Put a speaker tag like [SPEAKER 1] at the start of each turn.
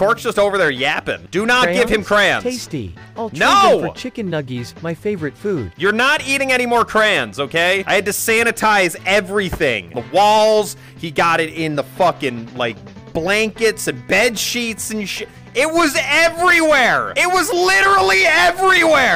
[SPEAKER 1] Cork's just over there yapping. Do not give him crayons.
[SPEAKER 2] Tasty. I'll trade
[SPEAKER 1] No!
[SPEAKER 2] them for chicken nuggies, my favorite food.
[SPEAKER 1] You're not eating any more crayons, okay? I had to sanitize everything. The walls, he got it in the fucking, like, blankets and bed sheets and shit. It was everywhere. It was literally everywhere.